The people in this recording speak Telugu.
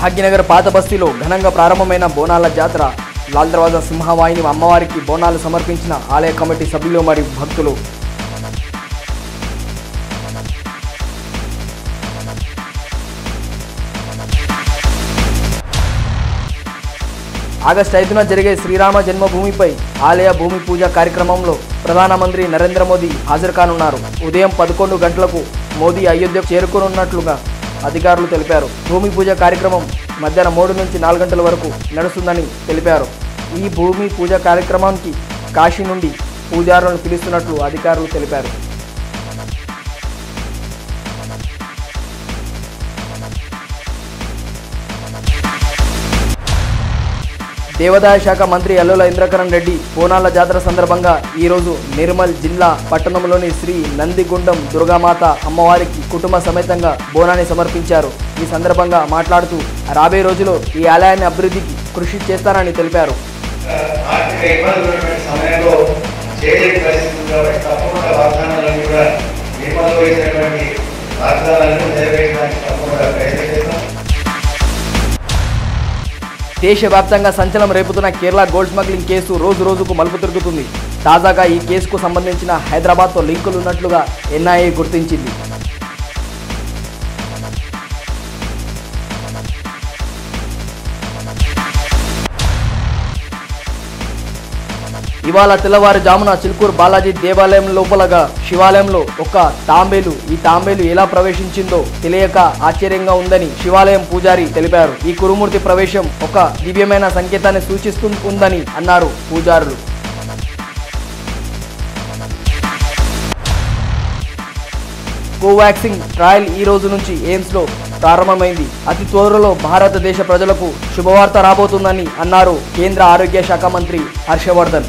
భాగ్యనగర్ పాత బస్తీలో ఘనంగా ప్రారంభమైన బోనాల జాతర లాల్ దర్వాజా సింహవాహిని అమ్మవారికి బోనాలు సమర్పించిన ఆలయ కమిటీ సభ్యులు మరియు భక్తులు. ఆగస్టు ఐదున జరిగే శ్రీరామ జన్మభూమిపై ఆలయ భూమి పూజ కార్యక్రమంలో ప్రధానమంత్రి నరేంద్ర మోదీ హాజరు కానున్నారు. ఉదయం పదకొండు గంటలకు మోదీ అయోధ్యకు చేరుకోనున్నట్లుగా అధికారులు తెలిపారు. భూమి పూజ కార్యక్రమం మధ్యాహ్నం మూడు నుంచి నాలుగు గంటల వరకు నడుస్తుందని తెలిపారు. ఈ భూమి పూజ కార్యక్రమానికి కాశీ నుండి పూజారులను పిలుస్తున్నట్లు అధికారులు తెలిపారు. దేవాదాయ శాఖ మంత్రి అల్లుల ఇంద్రకరణ్ రెడ్డి బోనాల జాతర సందర్భంగా ఈరోజు నిర్మల్ జిల్లా పట్టణంలోని శ్రీ నందిగుండం దుర్గామాత అమ్మవారికి కుటుంబ సమేతంగా బోనాన్ని సమర్పించారు ఈ సందర్భంగా మాట్లాడుతూ రాబోయే రోజుల్లో ఈ ఆలయాన్ని అభివృద్ధికి కృషి చేస్తారని తెలిపారు ఆర్థిక దేశవ్యాప్తంగా సంచలనం రేపుతున్న కేరళ గోల్డ్ స్మగ్లింగ్ కేసు రోజు రోజుకు మలుపు తిరుగుతుంది. తాజాగా ఈ కేసుకు సంబంధించిన హైదరాబాద్తో లింకులు ఉన్నట్లుగా ఎన్ఐఏ గుర్తించింది. ఇవాళ తెల్లవారుజామున చిలుకూరు బాలాజీ దేవాలయం లోపలగా శివాలయంలో ఒక తాంబేలు. ఈ తాంబేలు ఎలా ప్రవేశించిందో తెలియక ఆశ్చర్యంగా ఉందని శివాలయం పూజారి తెలిపారు. ఈ కురుమూర్తి ప్రవేశం ఒక దివ్యమైన సంకేతాన్ని సూచిస్తూ ఉందని అన్నారు పూజారులు. కోవాక్సిన్ ట్రయల్ ఈ రోజు నుంచి ఎయిమ్స్లో ప్రారంభమైంది. అతి త్వరలో భారతదేశ ప్రజలకు శుభవార్త రాబోతుందని అన్నారు కేంద్ర ఆరోగ్య శాఖ మంత్రి హర్షవర్ధన్.